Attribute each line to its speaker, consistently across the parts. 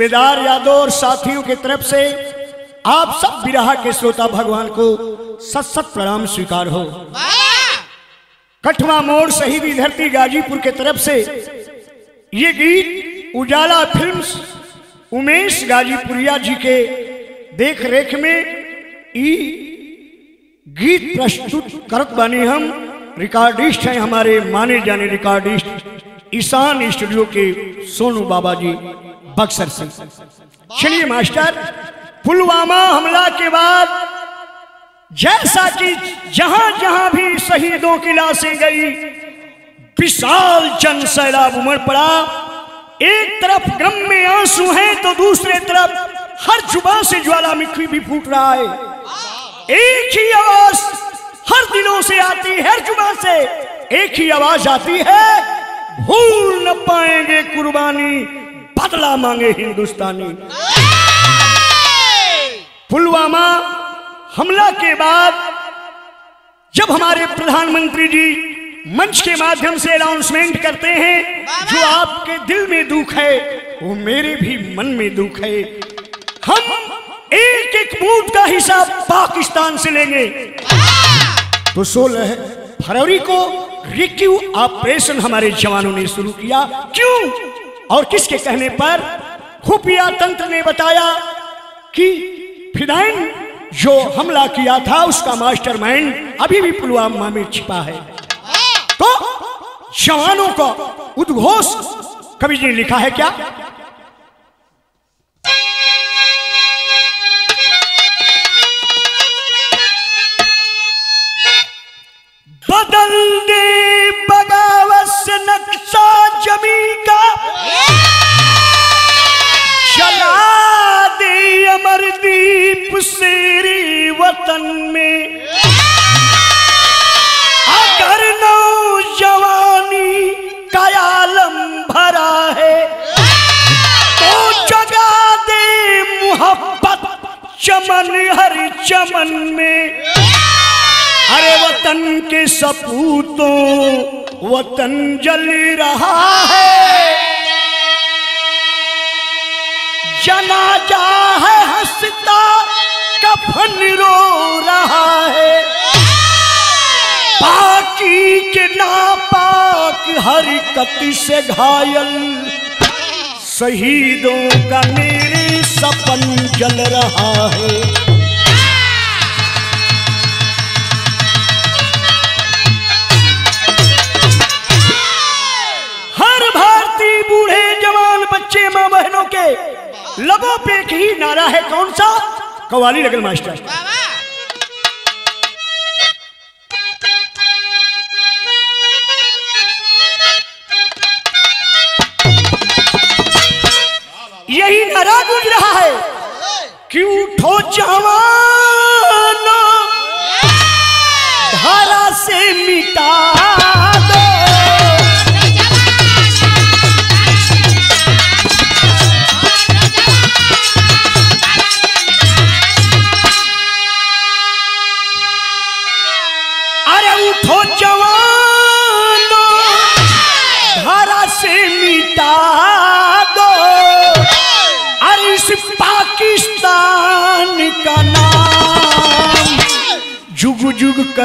Speaker 1: सुबेदार यादव और साथियों की तरफ़ से आप सब विराह के श्रोता भगवान को सत सत प्रणाम स्वीकार हो। कठवा मोड़ शहीदी धरती गाजीपुर के तरफ़ से ये गीत उजाला फिल्म्स उमेश गाजीपुरिया जी के देख रेख में ई गीत प्रस्तुत करत बानी हम। रिकॉर्डिस्ट हैं हमारे माने जाने रिकॉर्डिस्ट, ईशान स्टूडियो के सोनू बाबा जी, बक्सर से। चलिए मास्टर, पुलवामा हमला के बाद जैसा कि जहाँ जहाँ भी शहीदों की लाशें गई, विशाल जन सैलाब उमड़ पड़ा। एक तरफ़ गम में आँसू हैं तो दूसरे तरफ़ हर जुबा से ज्वालामुखी भी फूट रहा है। एक ही आवाज़ हर दिनों से आती है हर जुबा से। एक ही आवाज़ आती है भूल न पाएँगे कुर्बानी बदला मांगे हिंदुस्तानी। पुलवामा हमला के बाद जब हमारे प्रधानमंत्री जी मंच के माध्यम से अनाउंसमेंट करते हैं जो आपके दिल में दुख है वो मेरे भी मन में दुख है। हम एक एक बूथ का हिसाब पाकिस्तान से लेंगे। तो सोलह फरवरी को रिक्यू ऑपरेशन हमारे जवानों ने शुरू किया। क्यों? और किसके कहने पर? खुफिया तंत्र ने बताया कि फिदाइन जो हमला किया था, उसका मास्टरमाइंड अभी भी पुलवामा में छिपा है। तो जवानों का उद्घोष कवि जी ने लिखा है क्या? हरकत से घायल। शहीदों का मेरे सपन जल रहा है। हर भारतीय बूढ़े जवान बच्चे माँ बहनों के, लबों पे ही नारा है। कौन सा? कवाली लगल मास्टर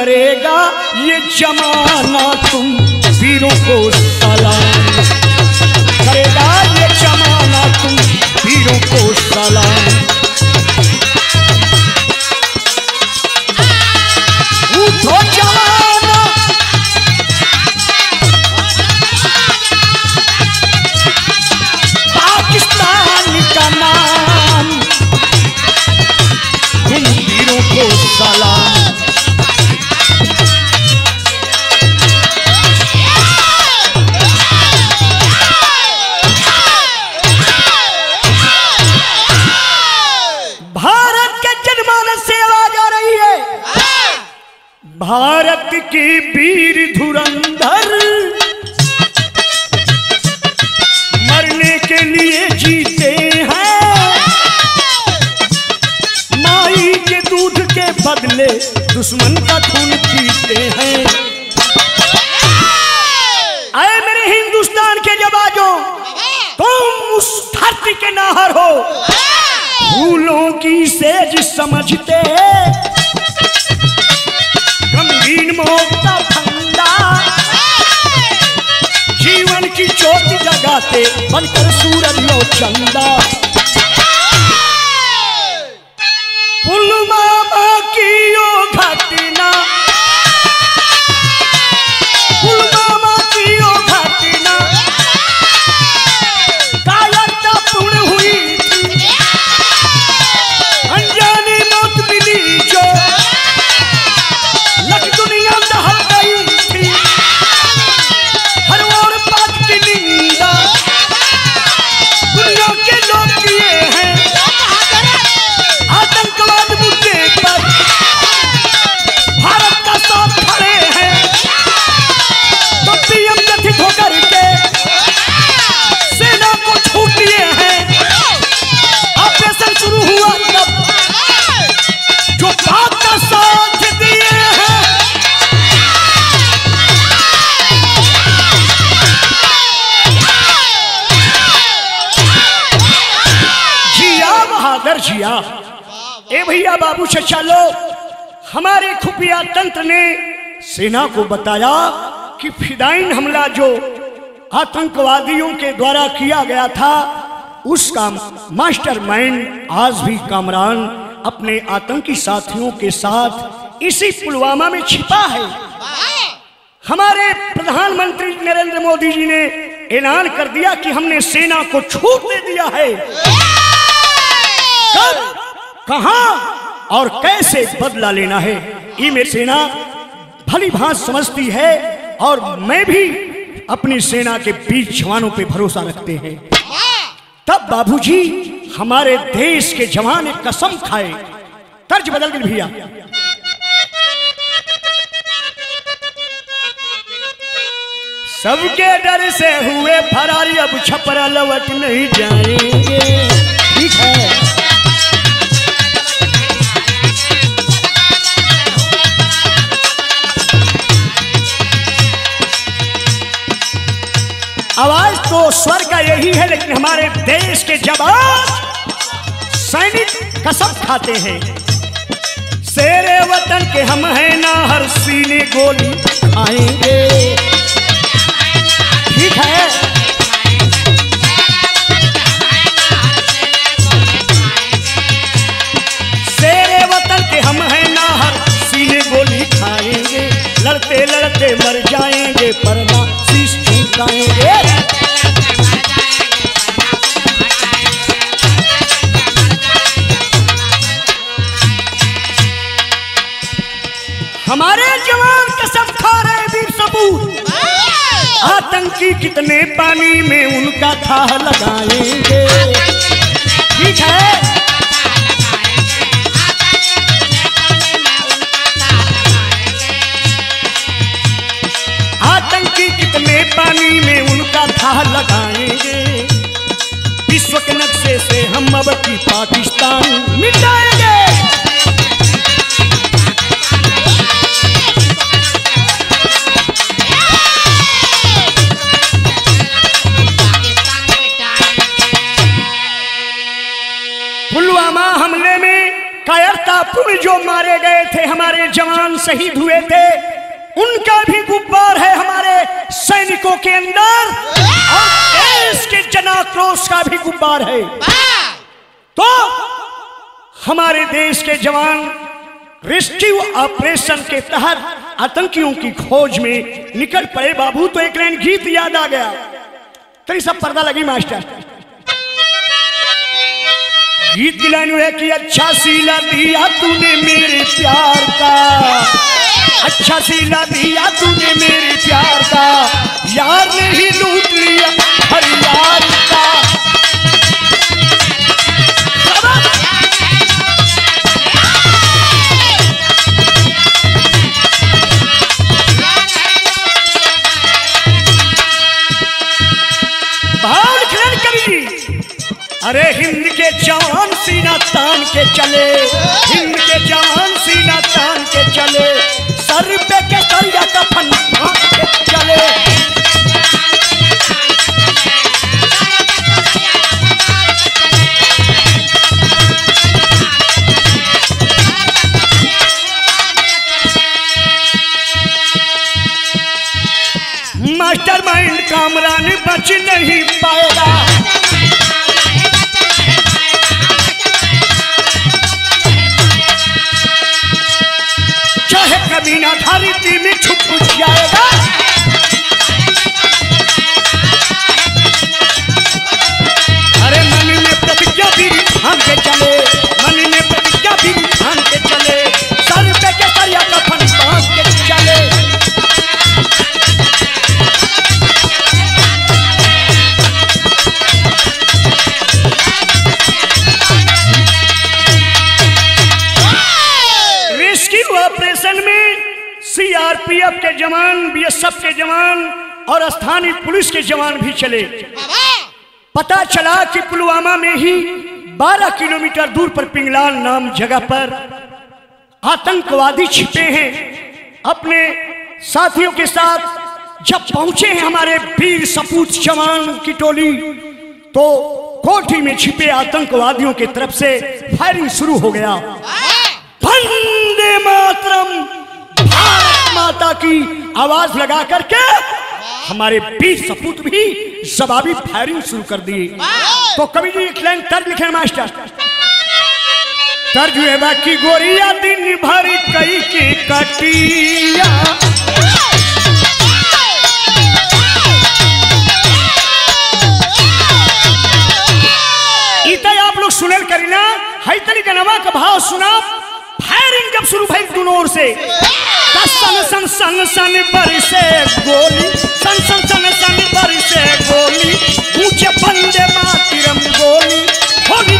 Speaker 1: करेगा ये जमाना तुम वीरों को सलाम। करेगा ये जमाना तुम वीरों को सलाम। बनकर सूरज लो चंदा। बाबू चलो हमारे खुफिया तंत्र ने सेना को बताया कि फिदाइन हमला जो आतंकवादियों के द्वारा किया गया था उसका मास्टरमाइंड आज भी कामरान अपने आतंकी साथियों के साथ इसी पुलवामा में छिपा है। हमारे प्रधानमंत्री नरेंद्र मोदी जी ने ऐलान कर दिया कि हमने सेना को छूट दे दिया है। कब? कहा? और कैसे बदला लेना है? ये मेरी सेना भली भांत समझती है और मैं भी अपनी सेना के बीच जवानों पे भरोसा रखते हैं। तब बाबूजी हमारे देश के जवान कसम खाए। तर्ज बदल गई भैया। सबके डर से हुए फरारी, अब छपरा लवट नहीं जाएँगे। ठीक है। स्वर का यही है, लेकिन हमारे देश के जवान सैनिक कसम खाते हैं। शेरे वतन के हम हैं ना, हर सीने गोली खाएँगे ठीक है? शेरे वतन के हम हैं ना, हर सीने गोली खाएँगे। लड़ते लड़ते मर जाएँगे पर ना शीश झुकाएँगे हमारे जवान कसम खा रहे वीर सपूत आतंकी कितने पानी में उनका था लगाएँगे। ठीक है? आतंकी कितने पानी में उनका था लगाएँगे। विश्व के नक्शे से हम अब की पाकिस्तान मिटाएँगे। कायरतापुर जो मारे गए थे, हमारे जवान शहीद हुए थे, उनका भी गुब्बार है हमारे सैनिकों के अंदर, और देश के जनाक्रोश का भी गुब्बार है। तो हमारे देश के जवान रेस्क्यू ऑपरेशन के तहत आतंकियों की खोज में निकल पड़े। बाबू तो एक लाइन गीत याद आ गया। तेरी सब पर्दा लगी, मास्टर। गीत की है कि अच्छा सीला दिया तूने मेरे प्यार का। अच्छा सीला दिया तूने मेरे प्यार का। यार ने ही लूट लिया, हर यार तान सीआरपीएफ के जवान बीएसएफ के जवान और स्थानीय पुलिस के जवान भी चले। पता चला कि पुलवामा में ही 12 किलोमीटर दूर पर पिंगलान नाम जगह पर आतंकवादी छिपे हैं। अपने साथियों के साथ जब पहुँचे हैं हमारे वीर सपूत जवान की टोली तो कोठी में छिपे आतंकवादियों की तरफ़ से फायरिंग शुरू हो गया। वंदे मातरम! माता की आवाज़ लगा करके हमारे बीस सपूत भी जवाबी फायरिंग शुरू कर दी तो कवि जी एक लाइन तर्ज लिखे मास्टर। तर्ज है बाकी गोरिया दिन भर कई के कटिया। इतना आप लोग सुनल करीना हई तरी गनवा का भाव सुना। फायरिंग जब शुरू भाई दोनों ओर से। सन सन सन सन बरसे गोली। सन सन सन सन बरसे गोली। ऊँचे बंदे मातरम गोली। होली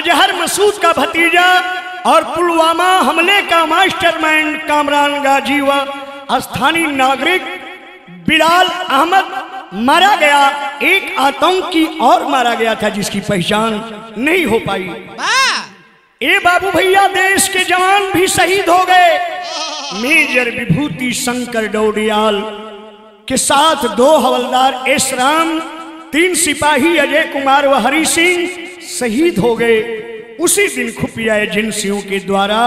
Speaker 1: अजहर मसूद का भतीजा और पुलवामा हमले का मास्टरमाइंड कामरान गाजी व स्थानीय नागरिक बिलाल अहमद मारा गया। एक आतंकी और मारा गया था जिसकी पहचान नहीं हो पाई। ए बाबू भैया देश के जवान भी शहीद हो गए। मेजर विभूति शंकर डोडियाल के साथ दो हवलदार एस राम तीन सिपाही अजय कुमार व हरि सिंह शहीद हो गए। उसी दिन खुफिया एजेंसियों के द्वारा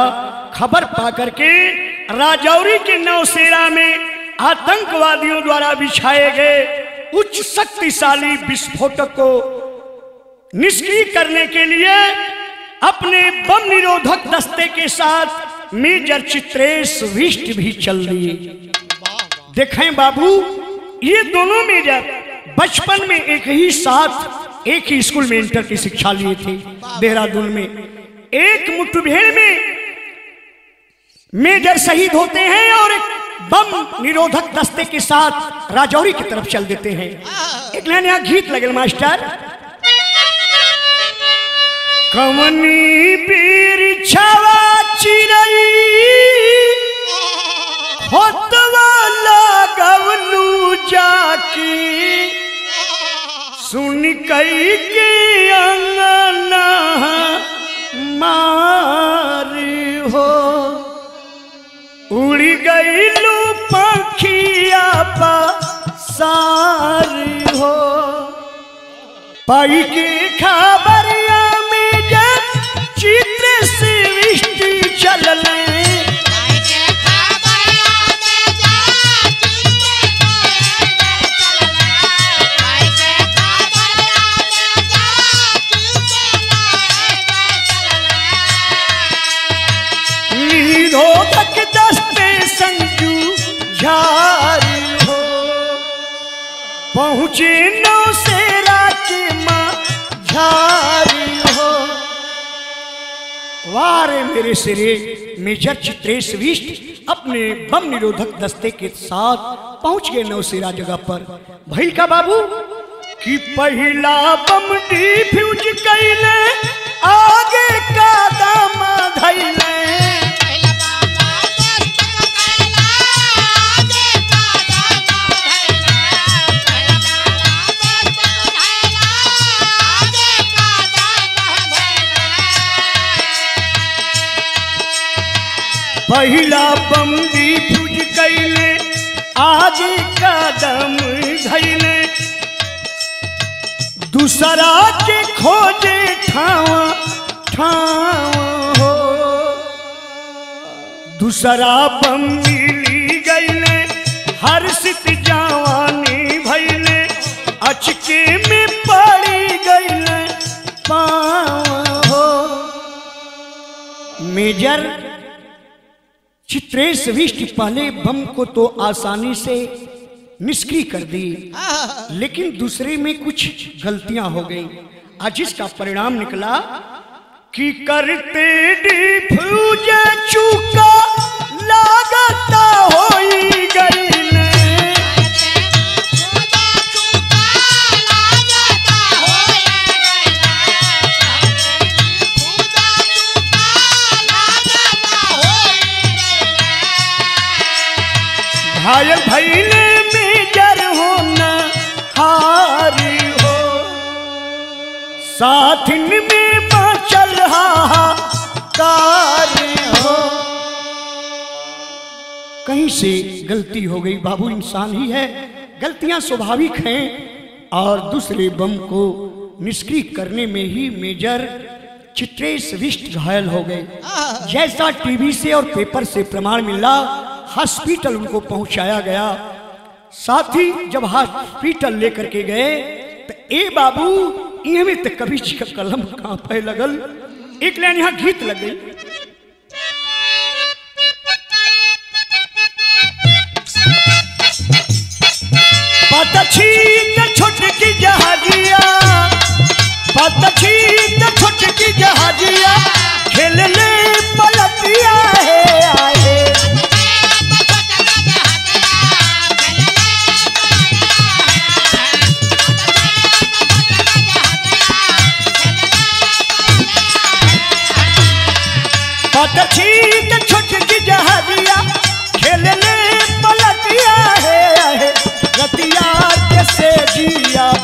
Speaker 1: खबर पाकर के राजौरी के नौसेरा में आतंकवादियों द्वारा बिछाए गए उच्च शक्तिशाली विस्फोटक को निष्क्रिय करने के लिए अपने बम निरोधक दस्ते के साथ मेजर चित्रेश विष्ट भी चल दिए। देखें बाबू, ये दोनों मेजर बचपन में एक ही साथ एक ही स्कूल में इंटर की शिक्षा लिए थे, देहरादून में। एक मुठभेड़ में मेजर शहीद होते हैं और एक बम निरोधक दस्ते के साथ राजौरी की तरफ़ चल देते हैं। एक लाइन यहाँ गीत लगल, मास्टर। कवनी पीर छवा चिरई होतवा लगवलू जाकी। सुन कई के अंगना मार हो। उड़ गईलू पंखिया पा सार हो। पाई के खबरिया में जब चित्र से विष्टि पहुँचे नौ सेरा माँ झारी हो। वारे मेरे सिरे अपने बम निरोधक दस्ते के साथ पहुँच गए नौसेरा जगह पर। भइल का बाबू? कि पहला बम डिफ्यूज कैले, आगे का दाम धैले। पहला बम डिफ्यूज कैले आज कदम धैले दूसरा के खोजे ठावा ठावा हो। दूसरा बम मिली गईले, हर सित जवानी भैले अचके में पड़ी गईले, पाँव हो। मेजर चित्रेश विष्ट पहले बम को तो आसानी से निष्क्रिय कर दी। लेकिन दूसरे में कुछ गलतियाँ हो गई। आज इसका परिणाम निकला कि करते डिफ्यूज चूका, लागता होई गई घायल भैले मेजर होना हारी हो। साथिन में बाचल हाहाकार हो। कहीं से गलती हो गई बाबू, इंसान ही है। गलतियाँ स्वाभाविक हैं और दूसरे बम को निष्क्रिय करने में ही मेजर चित्रेश विष्ट घायल हो गए। जैसा टीवी से और पेपर से प्रमाण मिला हॉस्पिटल उनको पहुँचाया गया। साथ ही जब हॉस्पिटल लेकर के गए तो ए बाबू इन्हें में तो कभी कलम कहाँ पे लगल। एक लाइन यहाँ गीत लग गई। छोटकी जहाजिया छोटकी जहाजिया, खेल ले पलटिया है।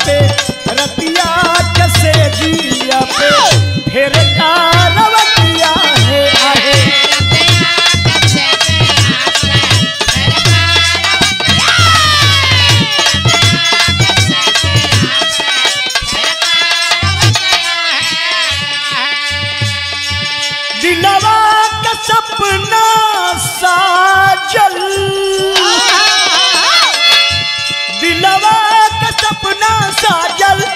Speaker 1: पे रतिया कैसे जिया पे फिर सपना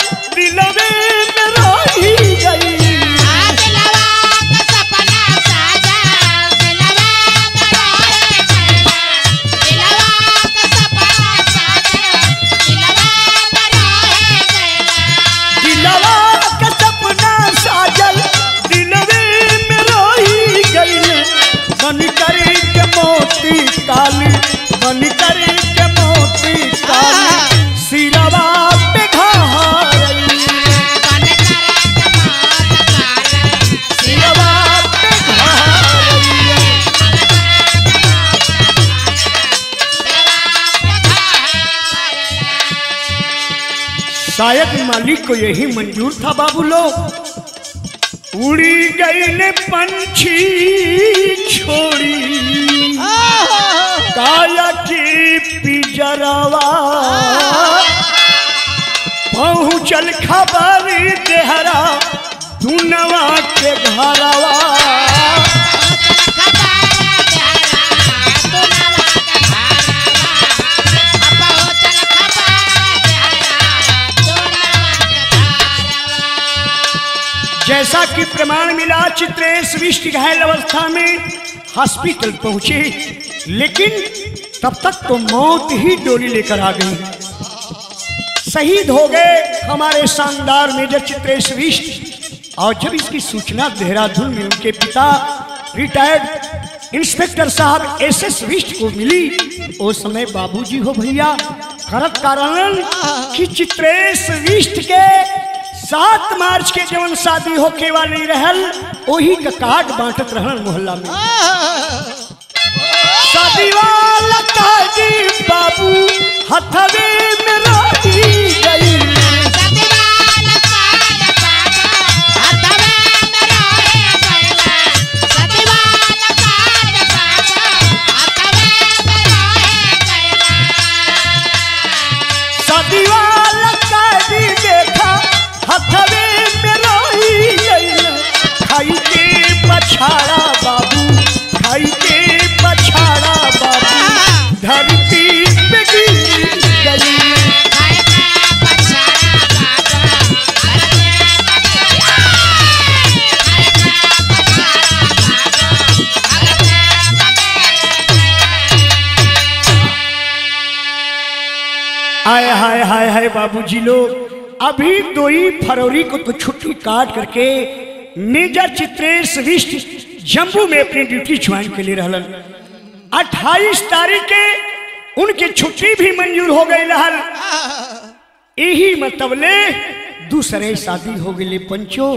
Speaker 1: शायद मालिक को यही मंजूर था बाबू लोग। उड़ी गई ने पंछी छोड़ी। काया की पिजरवा। पहुँचल खबर देहरा दुनवा के घरवा। जैसा कि प्रमाण मिला चित्रेश विष्ट घायल अवस्था में हॉस्पिटल पहुँचे। लेकिन तब तक तो मौत ही डोली लेकर आ गई। शहीद हो गए हमारे शानदार मेजर चित्रेश विष्ट और जब इसकी सूचना देहरादून में उनके पिता रिटायर्ड इंस्पेक्टर साहब एस एस विष्ट को मिली, उस समय बाबूजी हो भैया करत कारण कि चित्रेश विष्ट के सात मार्च के जवन शादी होके वाली रहल वही का कार्ड बांटत रहन मोहल्ला में। शादी वाला काजी बाबू, हथवे में रही गई पछाड़ा बाबू। खाई के पछाड़ा बाबू। धरती पे गिर आय हाय हाय हाय बाबूजी लोग। अभी दो ही फरवरी को तो छुट्टी काट करके मेजर चित्रेश विष्ट जम्मू में अपनी ड्यूटी ज्वाइन के लिए रहलन। 28 तारीख के उनके छुट्टी भी मंजूर हो गई रहल यही मतबले दूसरे शादी हो गई पंचो।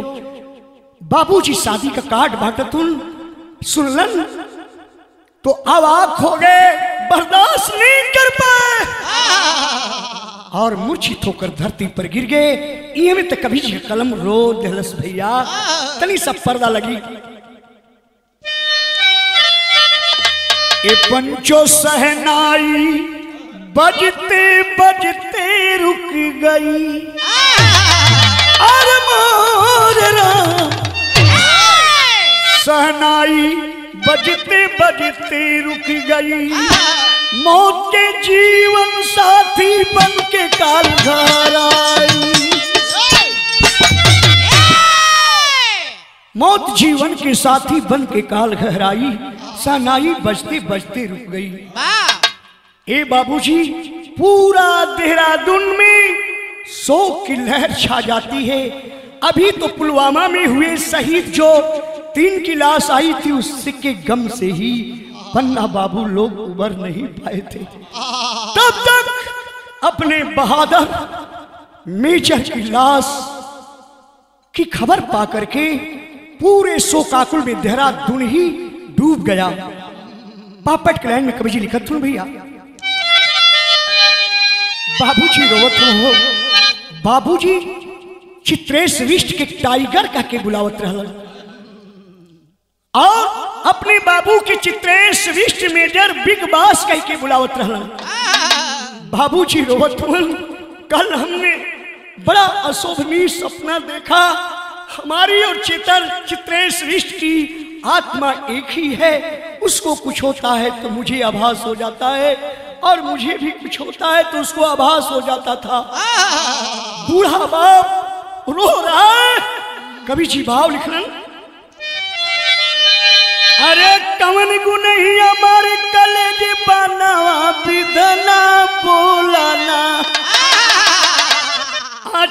Speaker 1: बाबूजी शादी का कार्ड बांटतुन सुनलन तो अब आग हो गए, बर्दाश्त नहीं कर पाए। और मूर्छित होकर धरती पर गिर गए। तो कभी जी कलम रो दहलस भैया, तनी सब पर्दा लगी। ए पंचो सहनाई, बजते बजते रुक गई। सहनाई, बजते बजते रुक गई। मौत के जीवन साथी बन के काल आई मौत जीवन के साथी बन के काल घर आई। सहनाई बजते बजते रुक गई। ए बाबूजी, पूरा देहरादून में शोक की लहर छा जाती है। अभी तो पुलवामा में हुए शहीद जो तीन की लाश आई थी उससे के गम से ही पन्ना बाबू लोग उबर नहीं पाए थे। तब तक अपने बहादुर मेजर की लाश की खबर पा करके पूरे शोकाकुल में देहरादून ही डूब गया। पापट क्लैन में कभी जी लिखत हूँ भैया। बाबूजी रोवत हो। बाबूजी चित्रेश विष्ट के टाइगर का के बुलावत रहलन। और अपने बाबू के चित्रेश विष्ट मेजर बिग बास कह के बुलावत रहलन। बाबूजी रोवत हुन कल हमने बड़ा अशोभनीय सपना देखा। हमारी और चेतर चित्रेश विष्ट की आत्मा एक ही है, उसको कुछ होता है तो मुझे आभास हो जाता है, और मुझे भी कुछ होता है तो उसको आभास हो जाता था। बूढ़ा बाप रो रहा है। कभी जी भाव लिखना अरे कवन नहीं हमारे कलेज बनावा, बिदना बोलाना।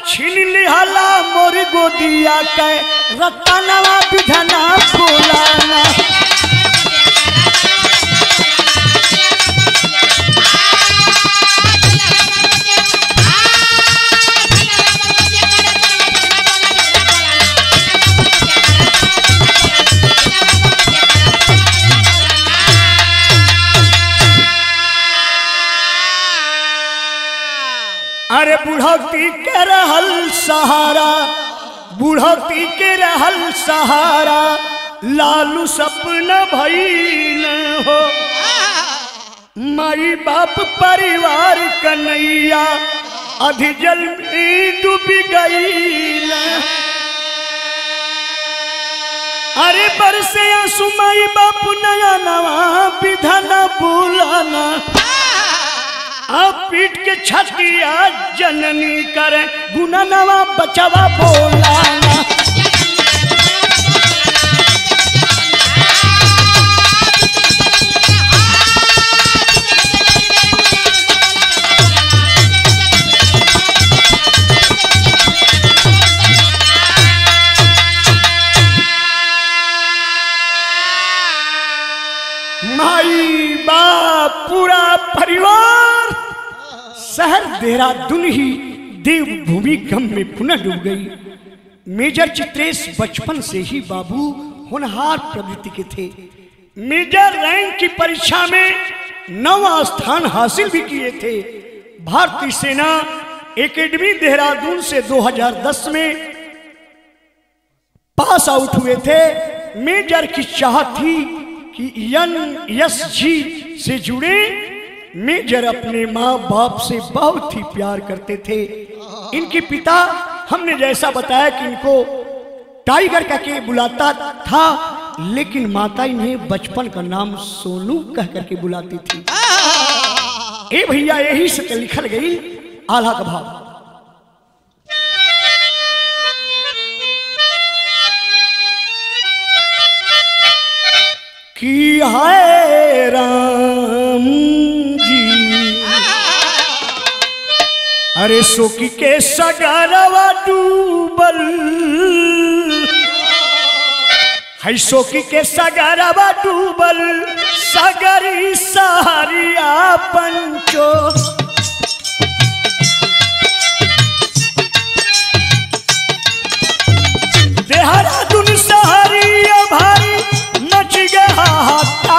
Speaker 1: छीन लिहाला मोर गोदिया के, रतनवा बिधना बोलाना। अरे बुढ़ौती के रहल सहारा, बुढ़ौती के रहल सहारा, लालू सपना भइल हो। माई बाप परिवार कन्हैया, अधी जल में डूब गई अरे बरसे आँसू, माई बाप नया नवा बुलाना अब पीट के छतिया जननी करे। गुना नवा बचवा बोलाना। शहर देहरादून ही देवभूमि गम में पुनः डूब गई। मेजर चित्रेश बचपन से ही बाबू होनहार प्रवृत्ति के थे। मेजर रैंक की परीक्षा में नवा स्थान हासिल भी किए थे। भारतीय सेना एकेडमी देहरादून से 2010 में पास आउट हुए थे। मेजर की चाह थी कि यन यस जी से जुड़े। मेजर अपने माँ बाप से बहुत ही प्यार करते थे। इनके पिता हमने जैसा बताया कि इनको टाइगर कह के बुलाता था, लेकिन माता इन्हें बचपन का नाम सोनू कह करके बुलाती थी। ए भैया, यही से लिखल गई आला का भाव। की हाय राम अरे सोकी के सगारवा डूबल। है सोकी के सगारवा डूबल। सगरी सहारिया पंचो देहरादून सहारिया भारी मच गया हाथा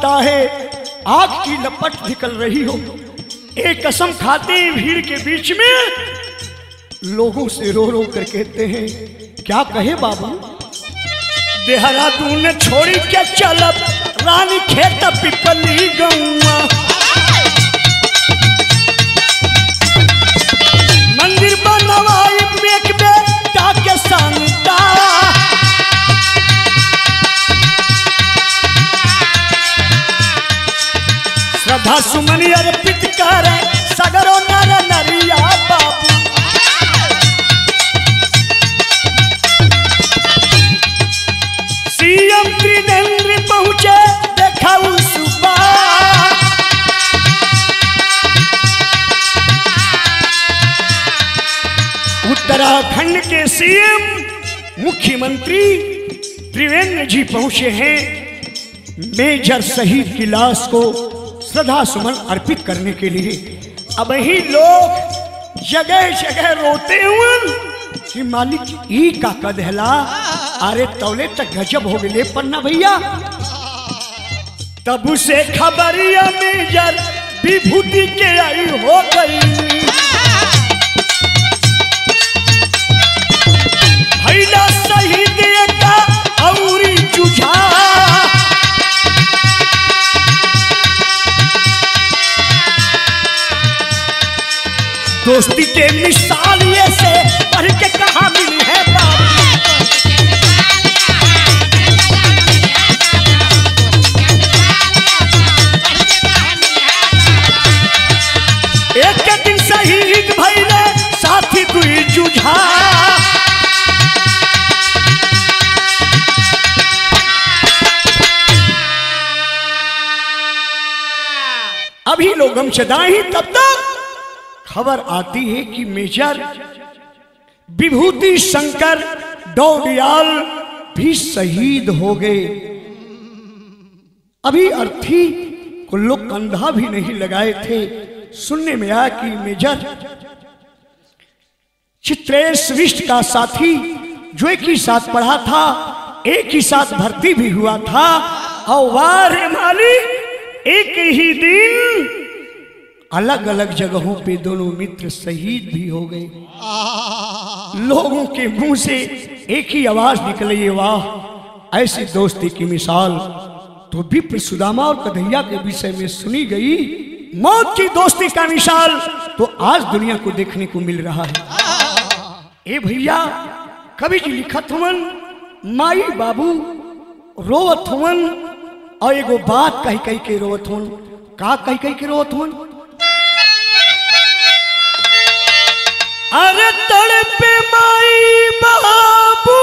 Speaker 1: लगता है, आग की लपट निकल रही हो। एक कसम खाते हैं भीड़ के बीच में लोगों से रो रो कर कहते हैं, क्या कहे बाबू? देहरादून छोड़ी क्या चल रानी खेत पिपली गौआ श्रद्धा सुमन अर्पित कर सगरो नर नरिया बाबू। सीएम त्रिनेन्द्र पहुँचे देखा उत्तराखंड के सीएम मुख्यमंत्री त्रिवेंद्र जी पहुँचे हैं। मेजर शहीद की लाश को श्रद्धा सुमन अर्पित करने के लिए। अब ही लोग जगह जगह रोते हुए कि मालिक ई का कदहला अरे तौले तक गजब हो गए पन्ना भैया। तब उसे खबरिया मेजर विभूति के आई हो गई। लोग गमशदाही तब तक खबर आती है कि मेजर विभूति शंकर डोडियाल भी शहीद हो गए। अभी अर्थी को लोग कंधा भी नहीं लगाए थे। सुनने में आया कि मेजर चित्रेश विष्ट का साथी, जो एक ही साथ पढ़ा था, एक ही साथ भर्ती भी हुआ था। और वाह माली, एक ही दिन अलग अलग जगहों पे दोनों मित्र शहीद भी हो गए। लोगों के मुँह से एक ही आवाज़ निकली, वाह, ऐसी दोस्ती की मिसाल। तो विप्र सुदामा और कन्हैया के विषय में सुनी गई, मौत की दोस्ती का मिसाल। तो आज दुनिया को देखने को मिल रहा है। ए भैया, कवि जी लिखत हुवन, माई बाबू रोवत हुवन, और एगो बात कही कही के रोवत हुवन। का कही कही के रोवत हुवन? अरे तड़पे माई बाबू।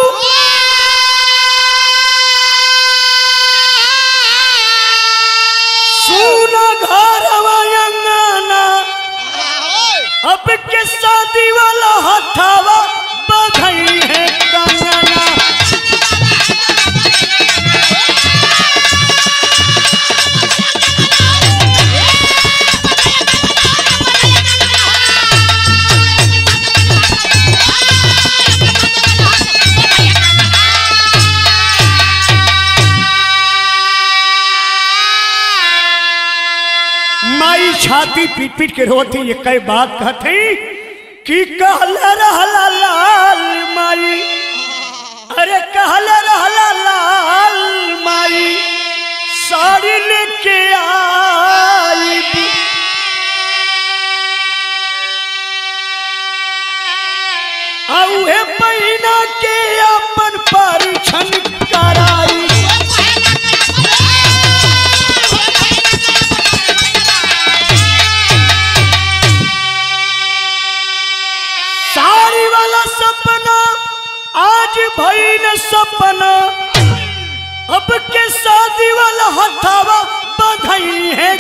Speaker 1: सुना घर अंगना अब के शादी वाला हथावा बधाई है। छाती पीट पीट के रोती, ये कई बात कहते, कि कहले रहला लाल माई। अरे कहले रहला लाल माई, साड़ी लेके आई औहे पहिना के अपन परीक्षण कराई आज भई न सपना। अब के शादी वाला हथावा बधाई है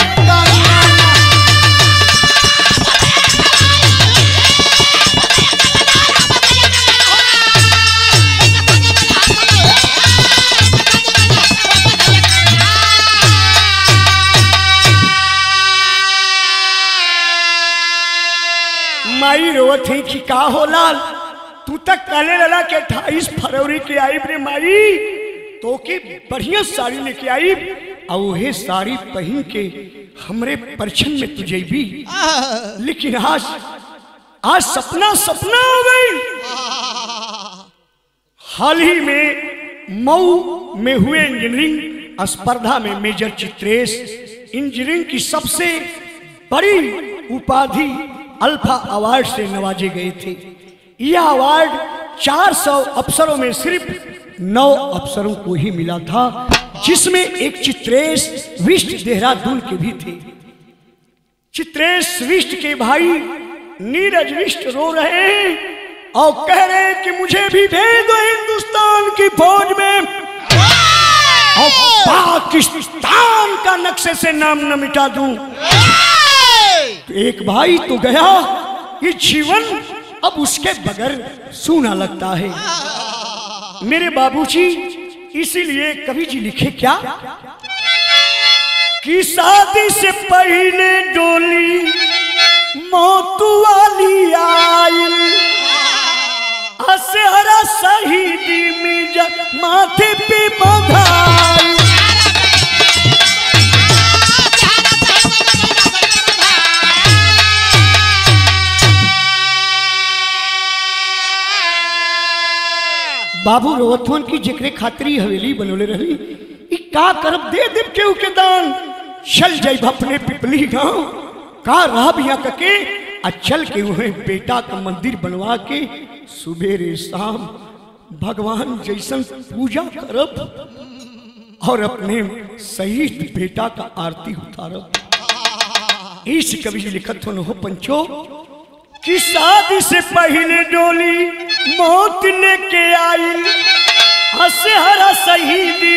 Speaker 1: माई रोवत ही कि हो लाल। तक काले लला के अट्ठाईस फरवरी के आई रे माई। तो की बढ़िया साड़ी लेके आई। और वही साड़ी पहन के हमरे परछन में तुझे भी। लेकिन आज आज सपना सपना हो गई। हाल ही में मऊ में हुए इंजीनियरिंग स्पर्धा में मेजर चित्रेश इंजीनियरिंग की सबसे बड़ी उपाधि अल्फ़ा अवार्ड से नवाजे गए थे। यह अवार्ड 400 अफसरों में सिर्फ़ नौ अफसरों को ही मिला था, जिसमें एक चित्रेश विष्ट देहरादून के भी थे। चित्रेश विष्ट के भाई नीरज विष्ट रो रहे हैं और कह रहे हैं कि मुझे भी भेज दो हिंदुस्तान की फौज में। और पाकिस्तान का नक्शे से नाम न मिटा दूँ। तो एक भाई तो गया, ये जीवन अब उसके बगैर सूना लगता है। मेरे बाबूजी, इसीलिए कवि जी लिखे क्या? कि शादी से पहले डोली मौत वाली आई। असहरा शहीदी मिर्ज़ा माथे पे बधाई। बाबू रोवथवन की जेकरे खातरी हवेली बनोले रही। ई का करब दे केहू के दान? चल जाई अपने पिपली गाँव का रह बिया कके? आ चल के उहे बेटा का मंदिर बनवा के सुबेरे शाम भगवान जैसन पूजा करब और अपने शहीद बेटा का आरती उतारब। इस कवि लिखत हो पंचो, कि शादी से पहले डोली मौत ने के हस हरा शहीदी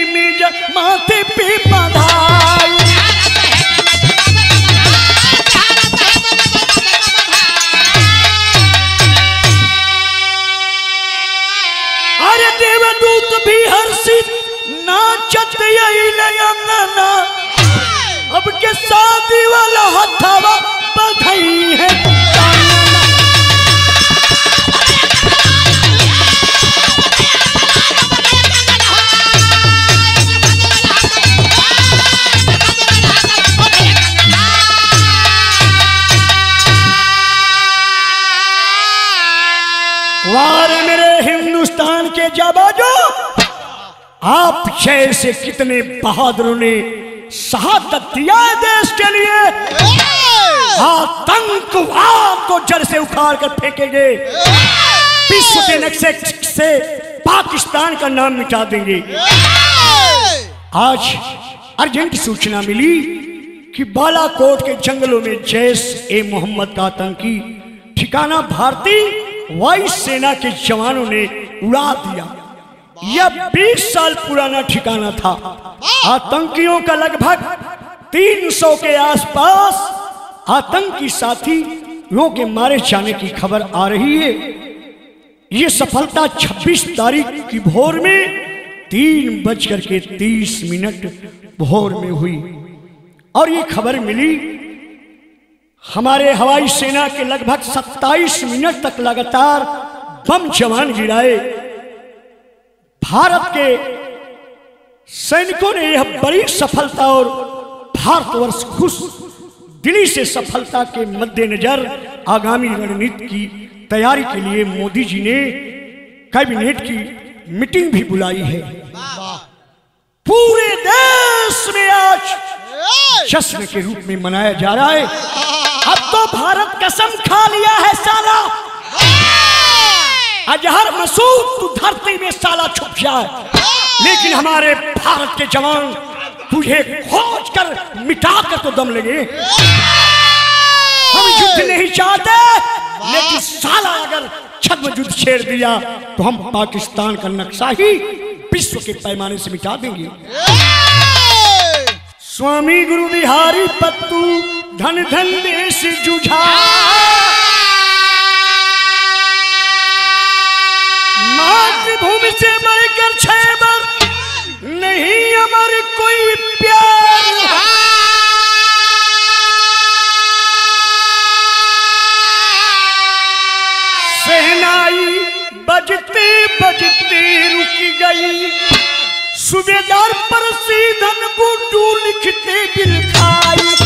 Speaker 1: माथे पे बधाई अरे देवदूत भी हर्षित नाचत अंगना अब के शादी वाला हथावा बधाई है। वार मेरे हिंदुस्तान के जाबाजो आप जैसे कितने बहादुरों ने शहादत दिया है देश के लिए? आतंकवाद को जड़ से उखाड़ कर फेंकेंगे विश्व के नक्शे से पाकिस्तान का नाम मिटा देंगे। आज अर्जेंट सूचना मिली कि बालाकोट के जंगलों में जैश ए मोहम्मद का आतंकी ठिकाना भारतीय वायु सेना के जवानों ने उड़ा दिया। यह 20 साल पुराना ठिकाना था। आतंकियों का लगभग 300 के आसपास आतंकी साथियों के मारे जाने की खबर आ रही है। ये सफलता 26 तारीख की भोर में तीन बजकर के तीस मिनट भोर में हुई। और ये खबर मिली हमारे हवाई सेना के लगभग 27 मिनट तक लगातार बम जवान गिराए। भारत के सैनिकों ने यह बड़ी सफलता और भारतवर्ष खुश दिल्ली से सफलता के मद्देनजर आगामी रणनीति की तैयारी के लिए मोदी जी ने कैबिनेट की मीटिंग भी बुलाई है। पूरे देश में आज जश्न के रूप में मनाया जा रहा है। अब तो भारत कसम खा लिया है साला। अजहर मसूद तू धरती में साला छुप जाए। लेकिन हमारे भारत के जवान तुझे खोज कर मिटा कर तो दम लगे। हम युद्ध नहीं चाहते लेकिन साला अगर छद्म युद्ध छेड़ दिया तो हम पाकिस्तान का नक्शा ही विश्व के पैमाने से मिटा देंगे। स्वामी गुरु बिहारी पत्तू धन धन देश जुझा। मातृभूमि से बढ़कर छह बार नहीं अमर कोई प्यार। सहनाई बजते बजते रुक गई। सूबेदार पर सीधन गुड्डू लिखते बिल खाई।